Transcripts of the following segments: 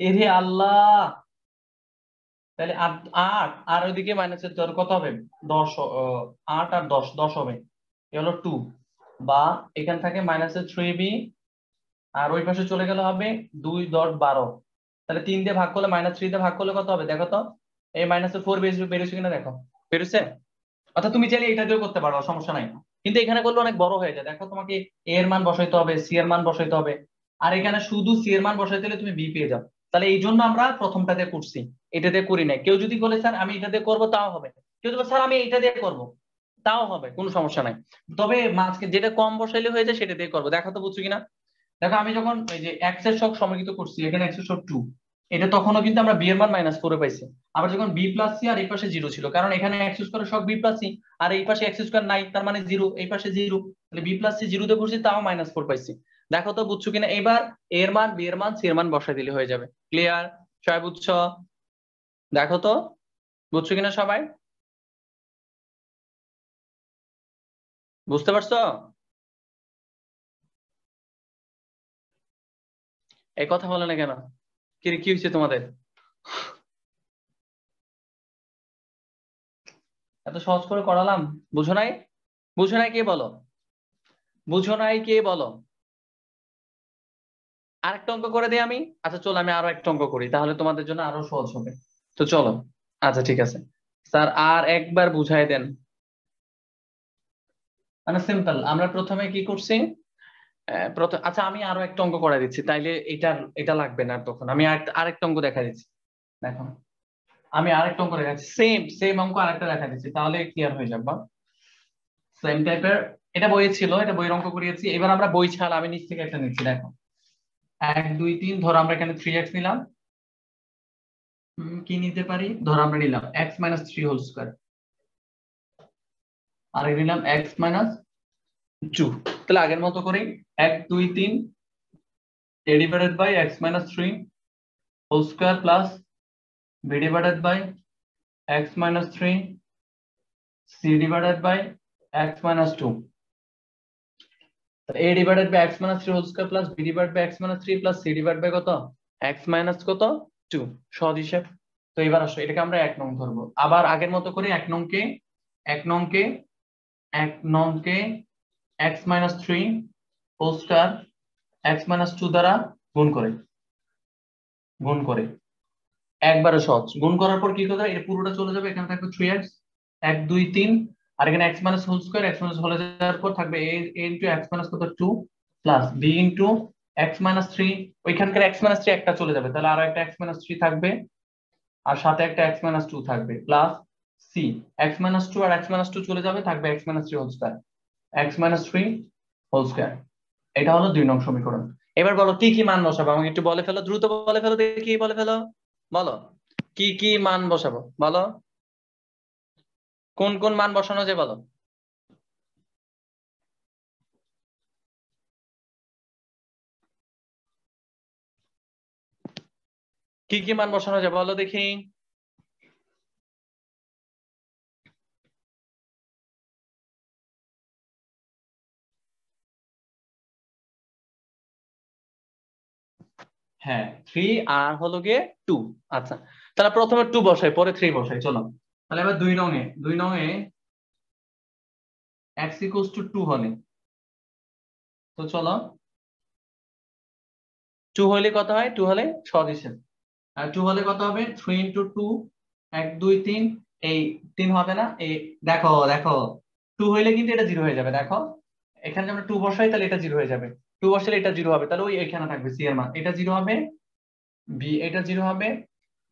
এরে আল্লাহ। তাহলে আট আর ওইদিকে মাইনাসের তোর কত হবে? দশ আট আর দশ দশ হবে। এ হলো টু বা এখান থেকে মাইনাসের থ্রি বি আর ওই পাশে চলে গেলে হবে দুই দশ বারো। তাহলে তিন দিয়ে ভাগ করলে মাইনাস থ্রি দিয়ে ভাগ করলে কত হবে? দেখো তো। এই মাইনাসের ফোর বেরিয়েছে কিনা দেখো। বেরোছে অর্থাৎ তুমি চাইলে এটা দিয়েও করতে পারো, সমস্যা নাই। কিন্তু এখানে করলে অনেক বড় হয়ে যায়। দেখো তোমাকে এ এর মান বসাইতে হবে সি এর মান বসাইতে হবে। আর এখানে শুধু সি এর মান বসাইতে হলে তুমি বি পেয়ে যাও। তাহলে এই জন্য আমরা প্রথমটাতে করছি, এটা দিয়ে করি নাই। কেউ যদি বলে, স্যার, আমি এটা দিয়ে করব, তাও হবে। কেউ যদি স্যার, আমি এটা দিয়ে করব, তাও হবে, কোনো সমস্যা নাই। তবে মাঝকে যেটা কম বসাইলে হয়ে যায়, সেটা দিয়ে করব। দেখো তো বুঝছ কিনা? দেখো, আমি যখন এই যে এক্সের শখ সমীকৃত করছি, এখানে এক্সের শখ টু এটা তখনও কিন্তু আমরা বি এর মান মাইনাস করে পাইছি। আবার যখন বি প্লাস সি আর এই পাশে জিরো ছিল, কারণ এখানে এক্স স্কোয়ার শখ বি প্লাস সি আর এই পাশে এক্স স্কোয়ার নাই, তার মানে জিরো এই পাশে জিরো তাহলে বি প্লাস সি জিরোতে করছি, তাও মাইনাস ফোর পাইছি। দেখো তো, বুঝছ কিনা? এবার এর মান বি এর মান সি এর মান বসাই দিলে হয়ে যাবে। ক্লিয়ার সবাই বুঝছ? দেখো তো, বুঝছ কিনা সবাই? বুঝতে পারছ? এই কথা বলে না কেন? কি কি হয়েছে তোমাদের? এত সহজ করে করালাম? বুঝো নাই? বুঝো নাই কে বলো? বুঝো নাই কে বলো? আরেকটা অঙ্ক করে দিই আমি? আচ্ছা চলো আমি আরও একটা অঙ্ক করি, তাহলে তোমাদের জন্য আরও সহজ হবে। তো চলো আচ্ছা ঠিক আছে। স্যার, আর একবার বুঝাই দেন। মানে সিম্পল আমরা প্রথমে কি করছি? আচ্ছা আমি আরও একটা অঙ্ক করে দিচ্ছি, তাইলে এটা এটা লাগবে না তখন। আমি আরেকটা অঙ্ক দেখা দিচ্ছি। দেখো, আমি আরেকটা অঙ্ক দেখাচ্ছি সেম সেম অঙ্ক আরেকটা দেখা দিচ্ছি, তাহলে ক্লিয়ার হয়ে যাবে সেম টাইপের এটা বইয়ে ছিল, এটা বইয়ের অঙ্ক করিয়েছি। এবার আমরা বই ছাড়া আমি নিচ থেকে একটা নিচ্ছি, দেখো। এক, দুই, তিন, ধরো আমরা এখানে থ্রি এক্স নিলাম। কি নিতে পারি? ধরো আমরা নিলাম x minus three whole square আর নিলাম এক্স মাইনাস টু তাহলে আগের মতো করি এক, দুই, তিন a divided by x minus three whole square plus b divided by x minus three c divided by x minus two a divided by x minus 3 whole square plus b divided by x minus 3 plus c divided by কত? X minus কত? 2 সহজ হিসাব। তো এবার আসো, এটাকে আমরা এক নং ধরবো। আবার আগের মতো করে এক নংকে এক নংকে এক নংকে x minus 3 whole square x minus 2 দ্বারা গুণ করে। গুণ করে। একবারে সহজ। গুণ করার পর কি করতে এটা পুরোটা চলে যাবে, এখানে থাকবে 3x 1 2 3 আর এখানে x minus whole square x minus হলে যাওয়ার পর থাকবে a ইনটু x মাইনাস কত 2 plus b into x minus 3 ওইখানকার x মাইনাস 3 একটা চলে যাবে তাহলে আরও একটা x মাইনাস 3 থাকবে আর সাথে একটা x মাইনাস 2 থাকবে প্লাস c x মাইনাস 2 আর x মাইনাস 2 চলে যাবে থাকবে x minus 3 whole square x minus 3 whole square এটা হলো দুই নং সমীকরণ এবার বলো কি কি মান বসাবো আমাকে একটু বলে ফেলো দ্রুত বলে ফেলো দেখি বলে ফেলো বলো কি কি মান বসাবো বলো কোন কোন মান বসানো যায় বলো? কি কি মান বসানো যায় বলো দেখি। হ্যাঁ থ্রি আর হলো গিয়ে টু আচ্ছা তাহলে প্রথমে টু বসাই, পরে থ্রি বসাই, চলো। তাহলে এবার দুই নং এ, দুই নং এ এক্স ইকুয়ালস টু টু হলে তো চলো টু হলে কত হয়? টু হলে সহজ হিসেব। আর টু হলে কত হবে? থ্রি ইন্টু টু এক, দুই, তিন, এই তিন হবে না, এই দেখো দেখো টু হইলে কিন্তু এটা জিরো হয়ে যাবে, দেখো। এখানে আমরা টু বসাই, তাহলে এটা জিরো হয়ে যাবে। টু বসালে এটা জিরো হবে, তাহলে ওই এখানে থাকবে সি এর মান। এটা জিরো হবে বি এটা জিরো হবে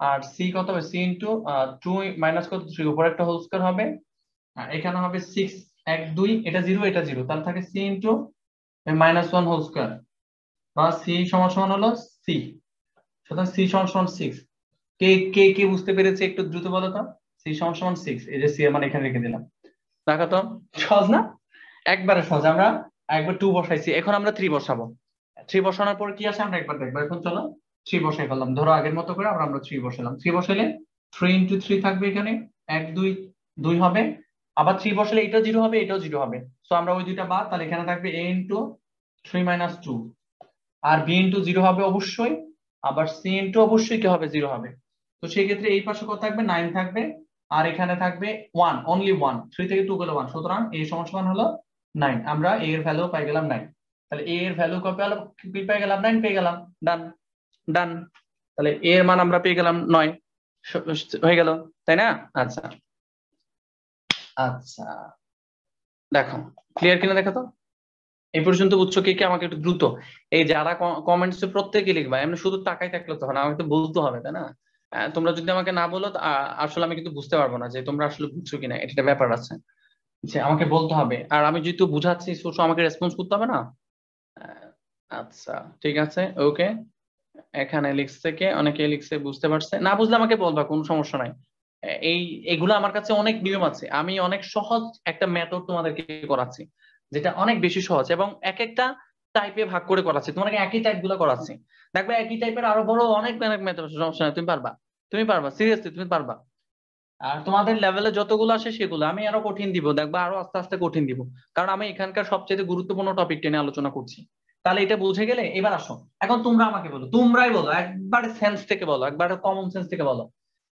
আর সি কত হবে? সি ইন্টু টু মাইনাস কত? থ্রি উপর একটা হোল স্কোয়ার হবে। আর এখানে হবে সিক্স এক দুই এটা জিরো এটা জিরো তাহলে থাকে c into minus one whole square বা সি সমান সমান হলো সি সুতরাং সি সমান সমান সিক্স কে কে কে বুঝতে পেরেছে একটু দ্রুত বলো তো? সি সমান সমান সিক্স এই যে সি এর মানে এখানে রেখে দিলাম। দেখো তো। সহজ না? একবারে সহজ। আমরা একবার টু বসাইছি। এখন আমরা থ্রি বসাবো। থ্রি বসানোর পর কি আসে? আমরা একবার দেখব। এখন চলো। থ্রি বসাই ফেললাম। ধরো আগের মতো করে আমরা আমরা থ্রি বসালাম থ্রি বসাইলে থ্রি ইন্টু থ্রি থাকবে এখানে। এক, দুই দুই হবে। আবার থ্রি বসালে এটা জিরো হবে, এটাও জিরো হবে। সো আমরা ওই দুইটা বাদ, তাহলে এখানে থাকবে a into three minus two R B into zero হবে অবশ্যই। আবার সি ইন্টু অবশ্যই কি হবে? জিরো হবে। তো সেই ক্ষেত্রে এই পাশে কত থাকবে? নাইন থাকবে। আর এখানে থাকবে ওয়ান অনলি ওয়ান থ্রি থেকে টু গেলে ওয়ান সুতরাং এই সমান হলো নাইন আমরা এ এর ভ্যালু পাই গেলাম নাইন তাহলে এ এর ভ্যালু কত পেলাম পেয়ে গেলাম? নাইন পেয়ে গেলাম। ডান ডান তাহলে এ এর মান আমরা পেয়ে গেলাম নয়। হয়ে গেল, তাই না? আচ্ছা। আচ্ছা। দেখো ক্লিয়ার কিনা দেখো তো? এই পর্যন্ত বুঝছ কি কি আমাকে একটু দ্রুত, এই যারা কমেন্টস প্রত্যেকে লিখবা, এমনি শুধু টাকাই থাকলে তো হবে না, আমাকে তো বলতে হবে, তাই না? তোমরা যদি আমাকে না বলো আসলে আমি কিন্তু বুঝতে পারব না যে তোমরা আসলে বুঝছ কিনা, এটা ব্যাপার আছে যে আমাকে বলতে হবে। আর আমি যেহেতু বুঝাচ্ছি সোর্স আমাকে রেসপন্স করতে হবে না? আচ্ছা ঠিক আছে ওকে এখানে লিখছে কে? অনেকে লিখছে, বুঝতে পারছে। না বুঝলে আমাকে বলবা, কোনো সমস্যা নাই। এই, এগুলো আমার কাছে অনেক নিয়ম আছে। আমি অনেক সহজ একটা মেথড তোমাদেরকে করাচ্ছি, যেটা অনেক বেশি সহজ এবং এক একটা টাইপে ভাগ করে করাচ্ছি। তোমাকে একই টাইপগুলো করাচ্ছি। দেখবে একই টাইপের আরও বড় অনেক অনেক মেথড সমস্যা নাই। তুমি পারবা। তুমি পারবা সিরিয়াসলি তুমি পারবা। আর তোমাদের লেভেলে যতগুলো আসে সেগুলো আমি আরও কঠিন দিব, দেখবা আরও আস্তে আস্তে কঠিন দিব। কারণ আমি এখানকার সবচেয়ে গুরুত্বপূর্ণ টপিক টেনে আলোচনা করছি। তাহলে এটা বুঝে গেলে এবার আসো। এখন তোমরা আমাকে বলো, তোমরাই বলো, একবারে সেন্স থেকে বলো, একবারে কমন সেন্স থেকে বলো।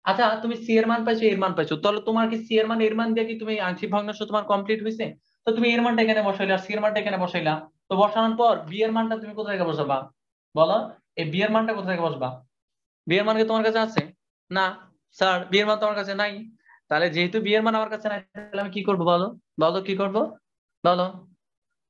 আচ্ছা তুমি সি এর মান পাইছো এর মান পাইছো, তাহলে তোমার কি সি এর মান এর মান দিয়ে কি তুমি আংশিক ভগ্নাংশ তোমার কমপ্লিট হয়েছে তো তুমি এর মানটা এখানে বসাইলা সি এর মানটা এখানে বসাইলা, তো বসানোর পর বি এর মানটা তুমি কোথায় বসাবা? বলো, এই বি এর মানটা কোথায় বসবা? বি এর মান কি তোমার কাছে আছে? না, স্যার বি এর মান তোমার কাছে নাই। তাহলে যেহেতু বি এর মান আমার কাছে নাই, তাহলে আমি কি করব বলো? বলো কি করব? বলো।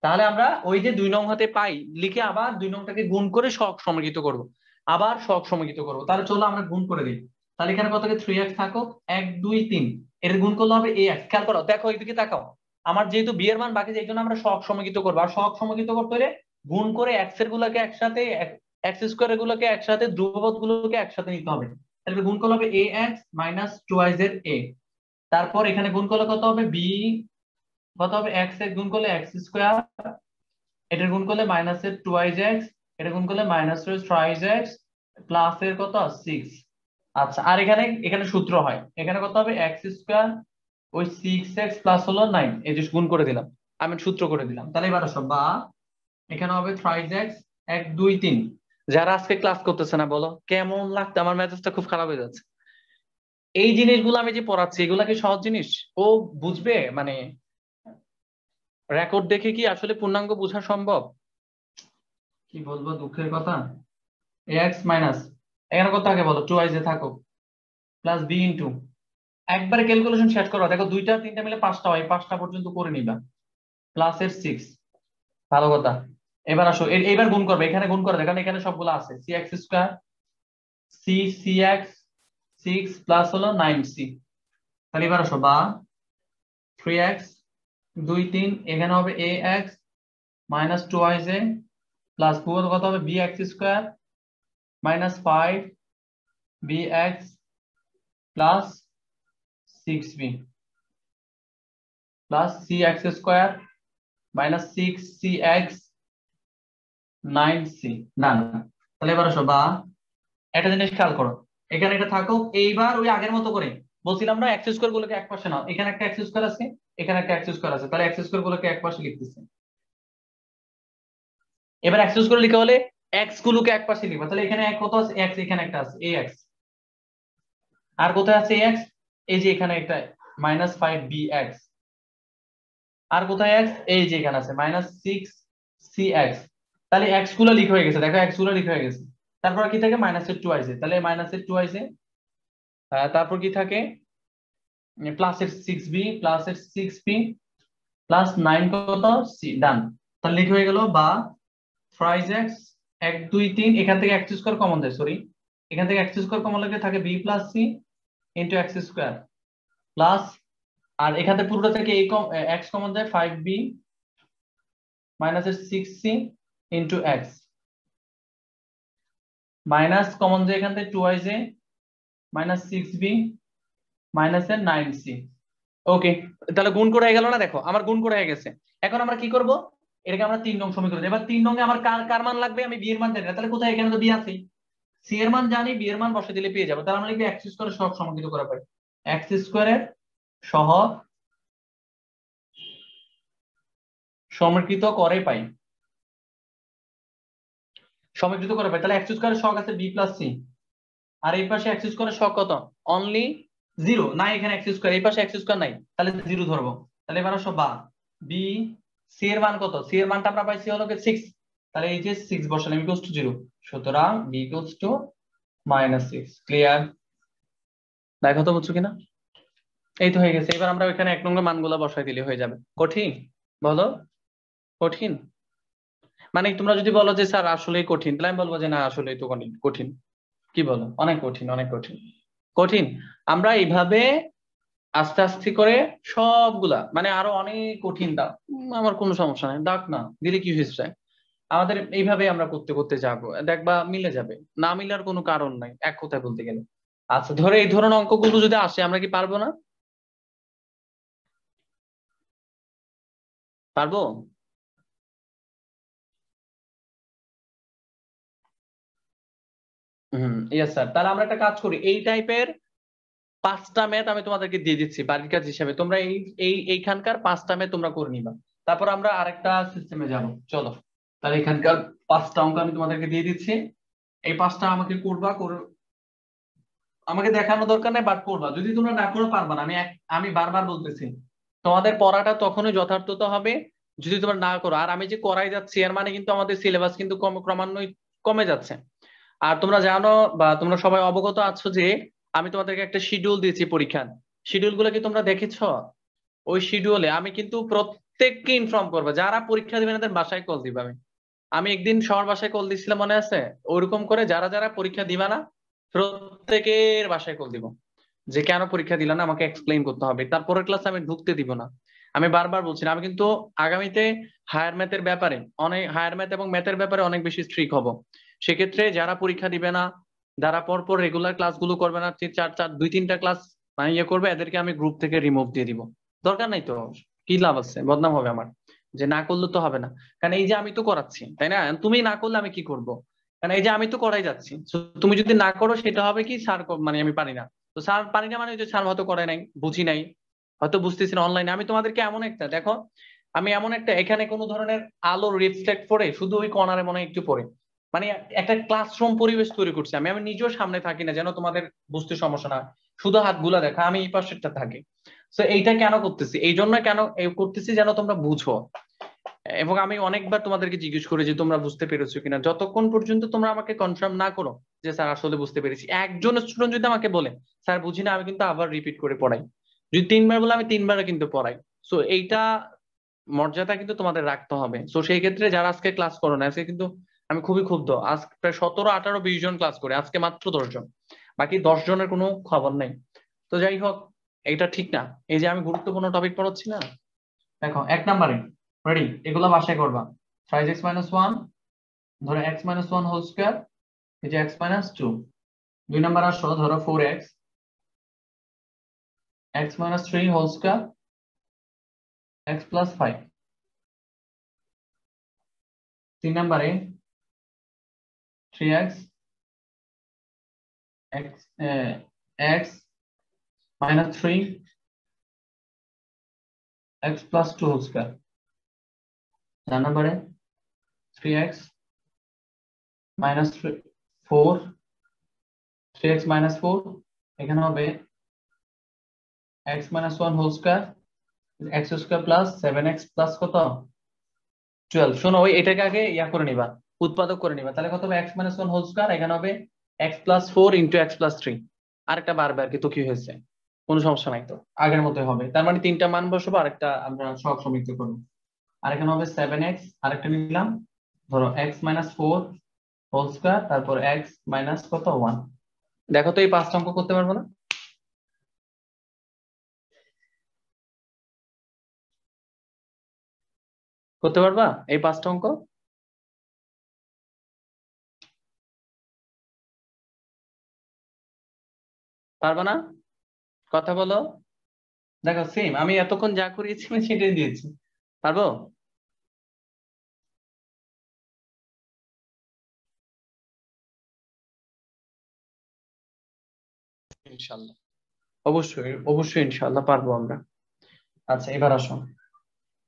তাহলে আমরা ওই যে দুই নং হাতে পাই, লিখে আবার দুই নংটাকে গুণ করে শখ সমর্গিত করব। আবার শখ সমর্গিত করব। তাহলে চলো আমরা গুণ করে দিই। তাহলে এখানে কত থ্রি এক্স থাকো এক, দুই, তিন। এর গুণ করলে হবে এ এক্স খেয়াল করো, দেখো এইদিকে তাকাও। আমার যেহেতু বিয়ের মান বাকি এই জন্য আমরা শখ সমর্গিত করব। আর শখ সমর্গিত করতে হলে গুণ করে এক্সের গুলোকে একসাথে এক্স স্কোয়ার গুলোকে একসাথে ধ্রুবপদ গুলোকে একসাথে নিতে হবে। তাহলে গুণ করলে হবে এ এক্স মাইনাস টুয়াইজ এর এ তারপর এখানে গুণ করলে কত হবে? বি কত হবে? এক্সের গুণ করলে এক্স স্কোয়ার এটার গুণ করলে মাইনাস এর টুয়াইজ এক্স এটা গুণ করলে মাইনাস এর ট্রাইজ এক্স প্লাস এর কত? সিক্স আচ্ছা আর এখানে এখানে সূত্র হয়। এখানে কত হবে? এক্স স্কোয়ার ওই সিক্স এক্স প্লাস হলো নাইন এই যে গুণ করে দিলাম। আমি সূত্র করে দিলাম। তাহলে এবার আসো, বা এখানে হবে থ্রাইজ এক্স এক, দুই, তিন। যারা আজকে ক্লাস করতেছে না, বলো। কেমন লাগতো? আমার মেজাজটা খুব খারাপ হয়ে যাচ্ছে। এই জিনিসগুলো আমি যে পড়াচ্ছি, এগুলা কি সহজ জিনিস? ও বুঝবে মানে রেকর্ড দেখে কি আসলে পূর্ণাঙ্গ বোঝা সম্ভব? কি বলব, দুঃখের কথা? এক্স মাইনাস এখানে কত থাকে বলো? টু আইজে থাকো। প্লাস বি ইন্টু একবারে ক্যালকুলেশন শেষ করো। দেখো দুইটা, তিনটা মিলে পাঁচটা হয়। পাঁচটা পর্যন্ত করে নিবা। প্লাস এর সিক্স ভালো কথা। এবার আসো। এবার গুণ করবে। এখানে গুণ করবে কারণ এখানে সবগুলো আছে। C x square c c x six plus হলো নাইন সি তাহলে এবার আসো বা থ্রি এক্স দুই তিন, এখানে হবে এ এক্স মাইনাস টু আইজ এ প্লাস পুরো কত হবে? B x square minus five b x plus six b plus c x square minus six c x nine c না না তাহলে এবার আসো, বা একটা জিনিস খেয়াল করো। এখানে এটা থাকো এইবার ওই আগের মতো করে। বলছিলাম না এক্স স্কোয়ার গুলোকে এক পাশে নাও। এখানে একটা এক্স স্কোয়ার আছে এখানে একটা এক্স স্কোয়ার আছে, তাহলে এক্স স্কোয়ার গুলোকে এক পাশে লিখতেছে। এবার এক্স স্কোয়ার লিখে হলে এক্স গুলোকে এক পাশে লিখবা। তাহলে এখানে এক কত আছে? এক্স এখানে একটা আছে এ এক্স আর কোথায় আছে এক্স এই যে এখানে একটা মাইনাস ফাইভ বি এক্স আর কোথায় এক্স এই যে এখানে আছে মাইনাস সিক্স সি এক্স তাহলে এক্সগুলো লিখ হয়ে গেছে, দেখো এক্সগুলো লিখ হয়ে গেছে। তারপর কি থাকে? মাইনাসের টু আইসে তাহলে মাইনাসের টু আইসে তারপর কি থাকে? প্লাসের সিক্স বি প্লাসের সিক্স পি প্লাস নাইন কত? সি ডান তাহলে লিখ হয়ে গেল বা ফ্রাইজ এক্স এক, দুই, তিন, এখান থেকে এক্স স্কোয়ার কমন দেয় সরি এখান থেকে এক্স স্কোয়ার কমন লাগে থাকে b plus c into x square plus আর এখান থেকে পুরোটা থেকে এই কম এক্স কমন দেয় ফাইভ বি মাইনাসের six c into x minus common যায় এখান থেকে two I J minus six B মাইনাসের নাইন সি ওকে তাহলে গুণ করে হয়ে গেল না? দেখো, আমার গুণ করে হয়ে গেছে। এখন আমরা কি করব? এটাকে আমরা তিন নং সমীকরণ। এবার তিন নঙ্গে আমার কার কার মান লাগবে? আমি বি এর মান জানি না। তাহলে কোথায়? এখানে তো বি আছে সি এর মান জানি বি এর মান বসে দিলে পেয়ে যাব। তাহলে আমরা লিখবি এক্স স্কোয়ারের সহগ সমকৃত করা পাই এক্স স্কোয়ারের সহগ সমকৃত করে পাই। সমীকৃত করে পাই। তাহলে এক্স স্কোয়ারের শখ আছে বি প্লাস সি আর এই পাশে এক্স স্কোয়ারের শখ কত? অনলি জিরো, নাই এখানে এক্স স্কোয়ার এই পাশে এক্স স্কোয়ার নাই, তাহলে জিরো ধরবো। তাহলে এবার আসো বা বি সি এর মান কত? সি এর মানটা আমরা পাইছি হলো সিক্স তাহলে এই যে সিক্স বসালাম ইকুয়ালস টু জিরো সুতরাং b equals to minus clear দেখো তো বুঝছ কিনা? এই তো হয়ে গেছে, এবার আমরা এখানে এক নম্বর মানগুলো বসাই দিলে হয়ে যাবে। কঠিন? বলো? কঠিন? মানে তোমরা যদি বলো যে স্যার আসলেই কঠিন, তাহলে আমি বলব যে না, আসলেই তো কঠিন কঠিন। কি বলো? অনেক কঠিন অনেক কঠিন। কঠিন। আমরা এইভাবে আস্তে আস্তে করে সবগুলা মানে আরও অনেক কঠিন দাগ আমার কোনো সমস্যা নাই, দাগ না, দিলে কি হয়েছে আমাদের এইভাবে আমরা করতে করতে যাব দেখবা মিলে যাবে, না মিলার কোনো কারণ নাই, এক কথায় বলতে গেলে। আচ্ছা ধরে এই ধরনের অঙ্কগুলো যদি আসে, আমরা কি পারব না? পারব? হুম ইয়েস স্যার তাহলে আমরা একটা কাজ করি। এই টাইপের পাঁচটা ম্যাথ আমি তোমাদেরকে দিয়ে দিচ্ছি বাড়ির কাজ হিসেবে। তোমরা এই এই, এইখানকার পাঁচটা ম্যাথ তোমরা করে নিবা। তারপর আমরা আরেকটা সিস্টেমে যাব। চলো। তাহলে এখানকার পাঁচটা অঙ্ক আমি তোমাদেরকে দিয়ে দিচ্ছি। এই পাঁচটা আমাকে করবা, কর আমাকে দেখানো দরকার নেই বাট করবা। যদি তোমরা না করে, পারবা না। আমি আমি বারবার বলতেছি, তোমাদের পড়াটা তখনই যথার্থতা হবে যদি তোমরা না করো। আর আমি যে করাই যাচ্ছি, এর মানে কিন্তু আমাদের সিলেবাস কিন্তু ক্রমান্বয়ে কমে যাচ্ছে। আর তোমরা জানো বা তোমরা সবাই অবগত আছো যে আমি তোমাদেরকে একটা শিডিউল দিয়েছি পরীক্ষার। শিডিউলগুলো কি তোমরা দেখেছ? ওই শিডিউলে আমি কিন্তু প্রত্যেককে ইনফর্ম করব। যারা পরীক্ষা দিবেন তাদের বাসায় কল দিবে আমি। আমি একদিন সবার বাসায় কল দিচ্ছিলাম মনে আছে? ওইরকম করে যারা যারা পরীক্ষা দিবা না, প্রত্যেকের বাসায় কল দিব। যে কেন পরীক্ষা দিলা না, আমাকে এক্সপ্লেইন করতে হবে। তারপরের ক্লাসে আমি ঢুকতে দিব না। আমি বারবার বলছি আমি কিন্তু আগামীতে হায়ার ম্যাথের ব্যাপারে অনেক হায়ার ম্যাথ এবং ম্যাথের ব্যাপারে অনেক বেশি স্ট্রিক হব। সেক্ষেত্রে যারা পরীক্ষা দিবে না, যারা পরপর রেগুলার ক্লাসগুলো করবে না চার চার, দুই, তিনটা ক্লাস মানে ইয়ে করবে, এদেরকে আমি গ্রুপ থেকে রিমুভ দিয়ে দিব। দরকার নাই তো, কি লাভ আছে? বদনাম হবে আমার। যে না করলে তো হবে না। কারণ এই যে আমি তো করাচ্ছি, তাই না? তুমি না করলে আমি কি করব? কারণ এই যে আমি তো করাই যাচ্ছি তুমি যদি না করো, সেটা হবে কি স্যার মানে আমি পারি না। তো স্যার পারি না মানে যে স্যার হয়তো করে নাই, বুঝি নাই, হয়তো বুঝতেছি না অনলাইনে আমি তোমাদেরকে এমন একটা, দেখো, আমি এমন একটা, এখানে কোনো ধরনের আলো রিফ্লেক্ট পড়ে, শুধু ওই কর্নারে মনে হয় একটু পড়ে। মানে একটা ক্লাসরুম পরিবেশ তৈরি করছি আমি। আমি নিজেও সামনে থাকি না যেন তোমাদের বুঝতে সমস্যা না শুধু হাতগুলা দেখা, আমি এই পাশেরটা থাকি। তো এইটা কেন করতেছি? এই জন্য কেন করতেছি যেন তোমরা বুঝো। এবং আমি অনেকবার তোমাদেরকে জিজ্ঞেস করি যে, তোমরা বুঝতে পেরেছ কিনা? যতক্ষণ পর্যন্ত তোমরা আমাকে কনফার্ম না করো যে, স্যার, আসলে বুঝতে পেরেছি। একজন স্টুডেন্ট যদি আমাকে বলে, স্যার বুঝি না আমি কিন্তু আবার রিপিট করে পড়াই। যদি তিনবার বলে, আমি তিনবারও কিন্তু পড়াই। সো এইটা মর্যাদা কিন্তু তোমাদের রাখতে হবে। সো সেই ক্ষেত্রে যারা আজকে ক্লাস করো না, আজকে কিন্তু আমি খুবই ক্ষুব্ধ। আজ প্রায় সতেরো, আঠারো, বিশ জন ক্লাস করে। আজকে মাত্র দশ জন। বাকি দশ জনের কোনো খবর নেই। তো যাই হোক এটা ঠিক না। এই যে আমি গুরুত্বপূর্ণ টপিক পড়াচ্ছি না? দেখো, এক নাম্বারে। রেডি এগুলো বাসায় করবা। ফাইভ এক্স মাইনাস ওয়ান ধরো x minus one whole square এই যে এক্স মাইনাস টু দুই নাম্বার আসো, ধরো four x x minus three whole square x plus five তিন নাম্বারে 3x x uh, x minus 3 x plus 2 whole square চার নম্বরে 3x minus 4 3x minus 4 এখানে হবে x minus 1 whole square x square plus 7x plus কত 12 শোনো ওই এটাকে আগে ইয়া করে নিবা উৎপাদক করে নিবা। তাহলে কত হবে? মাইনাস ওয়ান হোল স্কোয়ার এখানে হবে x plus four into x plus three আরেকটা বারবে আর কি তো কি হয়েছে? কোনো সমস্যা নাই তো। আগের মতোই হবে। তার মানে তিনটা মান বসবো, আরেকটা আমরা সব সমৃদ্ধ করব। আর এখানে হবে সেভেন এক্স আরেকটা নিলাম। ধরো x minus four whole square তারপর এক্স মাইনাস কত? ওয়ান দেখো তো এই পাঁচটা অঙ্ক করতে পারব না? করতে পারবা? এই পাঁচটা অঙ্ক? পারবা না? কথা বলো। দেখো সেম আমি এতক্ষণ যা করিয়েছি আমি সেটাই দিয়েছি। পারব? ইনশাল্লাহ অবশ্যই অবশ্যই ইনশাল্লাহ পারব আমরা। আচ্ছা এবার আসো।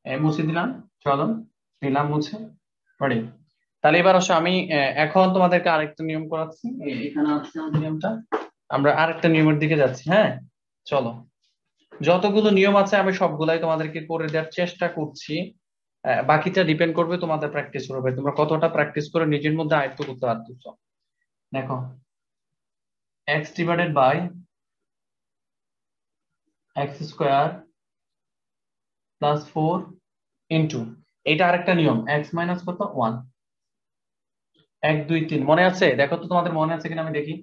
মুছে দিলাম। চলো দিলাম মুছে। পড়ি তাহলে এবার আসো আমি এখন তোমাদেরকে আরেকটা নিয়ম করাচ্ছি। এখানে আছে নিয়মটা। আমরা আরেকটা নিয়মের দিকে যাচ্ছি হ্যাঁ? চলো। যতগুলো নিয়ম আছে আমি সবগুলাই তোমাদেরকে করে দেওয়ার চেষ্টা করছি। বাকিটা ডিপেন্ড করবে তোমাদের প্র্যাকটিস করবে তোমরা কতটা প্র্যাকটিস করে, নিজের মধ্যে আয়ত্ত করতে পারতেছ। দেখো। X divided by x square plus four into এটা আরেকটা নিয়ম। এক্স মাইনাস কত? ওয়ান এক, দুই, তিন। মনে আছে? দেখো তো তোমাদের মনে আছে কিনা আমি দেখি।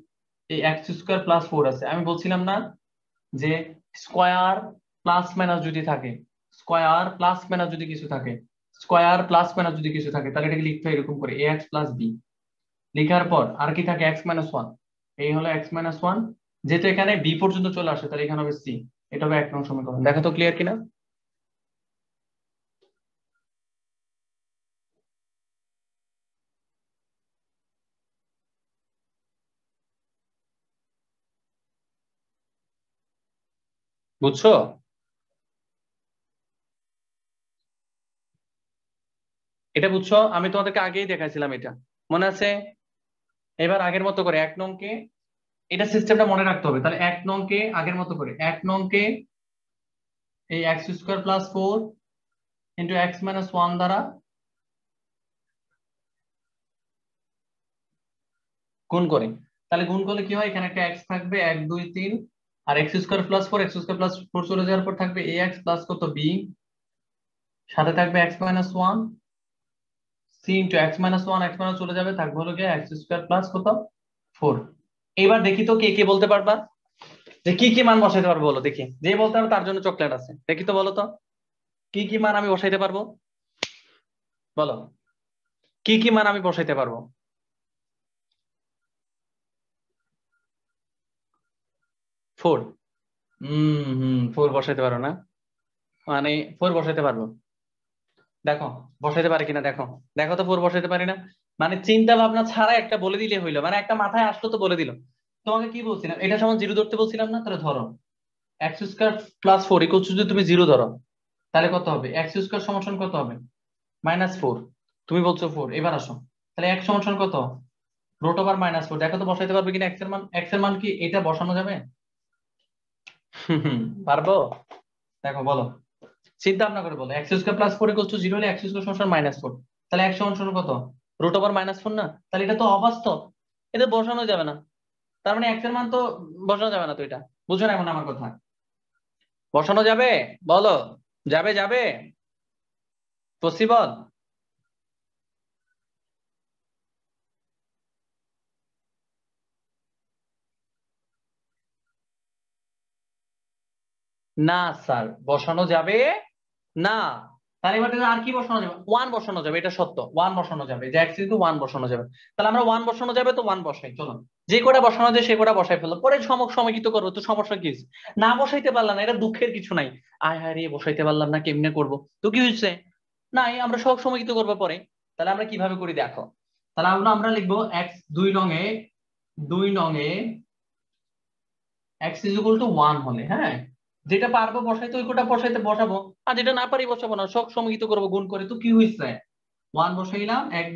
এই এক্স স্কোয়ার প্লাস ফোর আছে। আমি বলছিলাম না যে স্কোয়ার প্লাস মাইনাস যদি থাকে স্কোয়ার প্লাস মাইনাস যদি কিছু থাকে স্কোয়ার প্লাস মাইনাস যদি কিছু থাকে, তাহলে এটাকে লিখতে হয় এরকম করে এ এক্স প্লাস বি লিখার পর আর কি থাকে? এক্স মাইনাস ওয়ান এই হলো এক্স মাইনাস ওয়ান যেহেতু এখানে বি পর্যন্ত চলে আসে, তাহলে এখানে হবে সি এটা হবে এক নং সমীকরণ। দেখো তো ক্লিয়ার কিনা? বুঝছ? এটা বুঝছ? আমি তোমাদেরকে আগেই দেখাইছিলাম এটা। মনে আছে? এবার আগের মতো করে এক নংকে, এটা সিস্টেমটা মনে রাখতে হবে। তাহলে এক নংকে আগের মতো করে, এক নংকে এই x square plus four into x minus one দ্বারা গুণ করে। তাহলে গুণ করলে কি হয়? এখানে একটা এক্স থাকবে, এক, দুই, তিন আর x square plus four x square plus four চলে যাওয়ার পর থাকবে এ এক্স প্লাস কত বি সাথে থাকবে x minus one c into x minus one x minus চলে যাবে, থাকবে হলো গিয়ে এক্স স্কোয়ার প্লাস কত? ফোর এবার দেখি তো কে কে বলতে পারবা? যে কি কি মান বসাইতে পারব বলো, দেখি। যে বলতে পারব তার জন্য চকলেট আছে। দেখি তো বলো তো। কি কি মান আমি বসাইতে পারব? বলো। কি কি মান আমি বসাইতে পারব? ফোর। হম হম, ফোর বসাইতে পারো না। মানে ফোর বসাইতে পারব। দেখো, বসাইতে পারে কিনা দেখো। দেখো তো ফোর বসাইতে পারি না। মানে চিন্তা ভাবনা ছাড়া একটা বলে দিলে হইল। মানে একটা মাথায় আসলো তো বলে দিল। তোমাকে কি বলছিলাম? এটা সমান জিরো ধরতে বলছিলাম না? তাহলে ধরো। X square plus four equal যদি তুমি জিরো ধরো, তাহলে কত হবে? এক্স স্কোয়ার সমান কত হবে? Minus four. তুমি বলছো ফোর। এবার আসো। তাহলে এক সমান কত? Root over minus four. দেখো তো বসাইতে পারবে কিনা? এক্সের মান এক্সের মান কি এটা বসানো যাবে? পারব? দেখো, বলো। চিন্তা ভাবনা করে বলো। X square plus four equal to zero হলে এক্স স্কোয়ার সমান মাইনাস ফোর তাহলে একশো সমান কত? রুট ওভার মাইনাস ফোর না? তাহলে এটা তো অবাস্তব। এটা বসানো যাবে না। তার মানে এক্সের মান তো বসানো যাবে না তো এটা। বুঝো না এখন আমার কথা। বসানো যাবে? বলো। যাবে যাবে? পসিবল না, স্যার। বসানো যাবে না। তাহলে এবার আর কি বসানো যাবে? ওয়ান বসানো যাবে, এটা সত্য। ওয়ান বসানো যাবে। যে এক্স কিন্তু ওয়ান বসানো যাবে। তাহলে আমরা ওয়ান বসানো যাবে তো ওয়ান বসাই। চলো যে কটা বসানো যায়, সে কটা বসাই ফেলো পরে সমক সমাহিত করব, তো সমস্যা কি না বসাইতে পারলাম না, এটা দুঃখের কিছু নাই। আয় হায় রে, বসাইতে পারলাম না, কেমনে করব? তো কি হচ্ছে নাই, আমরা সব সমাহিত করব পরে। তাহলে আমরা কীভাবে করি দেখো? তাহলে আমরা আমরা লিখব এক্স দুই রঙে দুই নঙে x is equal to one হলে হ্যাঁ? যেটা পারব বসাইতে, ওই কোটা বসাইতে বসাবো। আর যেটা না পারি বসাবো না, সব সমিত করব? গুণ করে। তো কি হয়েছে ওয়ান বসাইলাম, এক